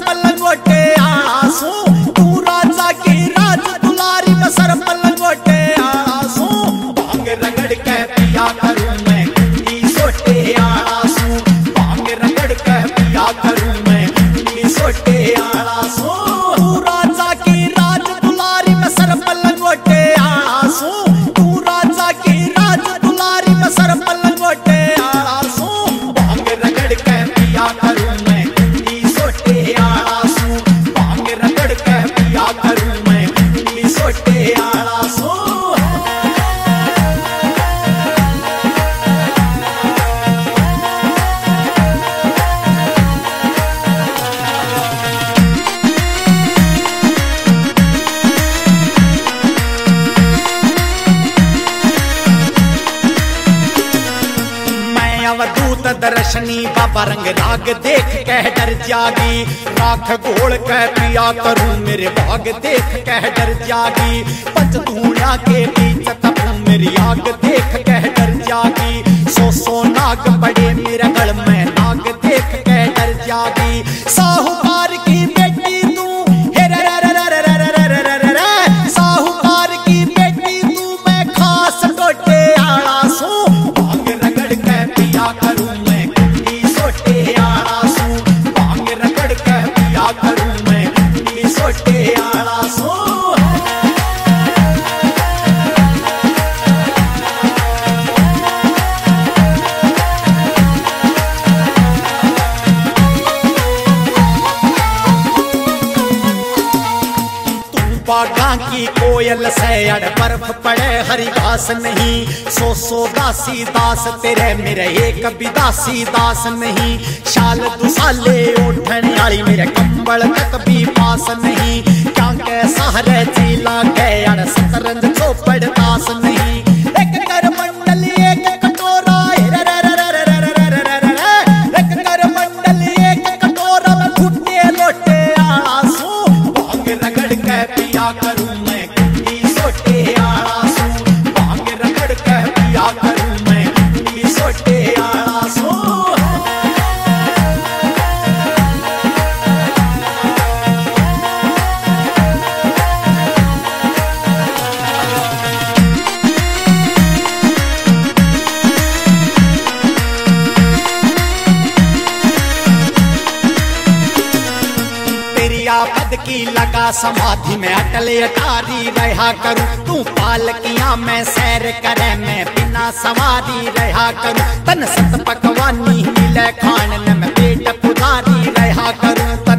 பல்லன் ஓட்டு ஆசும் दर्शनी बाबा रंग राग देख कह डर जागी राख घोल कह पिया करूँ मेरे भाग देख कह डर जागी पंच धूणा के बीच तपू मेरी आग देख कह डर जागी सो सो नाग बड़े i बागा की कोयल से अड़ बर्फ़ पड़े हरी घास नहीं। सो सो दासी दास, तेरे मेरे एक भी दासी दास नहीं। शाल दुसाले उठन आली मेरे कंबल तक भी पास नहीं। क्या कैसा है के अड़ सतरंज चौपड़ दास नहीं। तेरी पद की लगा समाधि, में अटल अटारी रहा करूँ। तू पालकिया में सैर करे, मैं बिना सवारी रहा करूँ। तन सत पकवानी मिले खान में पेट पुदारी रहा करूँ।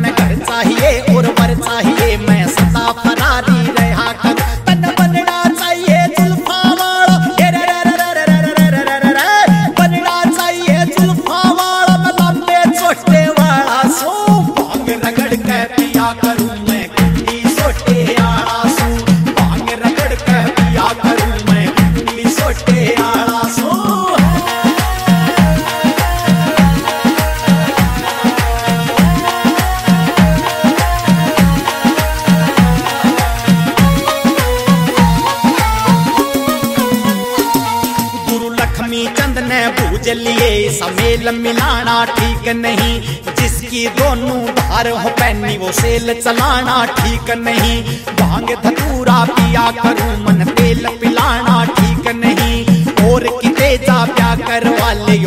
ने पूज लिए समेल मिलाना ठीक नहीं। जिसकी दोनों धार हो पैनी, वो सेल चलाना ठीक नहीं। भाँग धतूरा पिया करूँ, मन तेल पिलाना ठीक नहीं। और किते जा प्या कर वाले